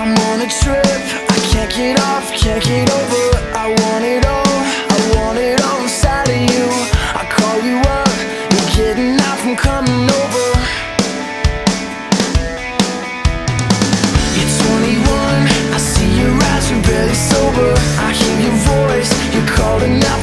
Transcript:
I'm on a trip, I can't get off, can't get over. I want it all, I want it all inside of you. I call you up, you're getting out from coming over. You're 21, I see your eyes, you're barely sober. I hear your voice, you're calling out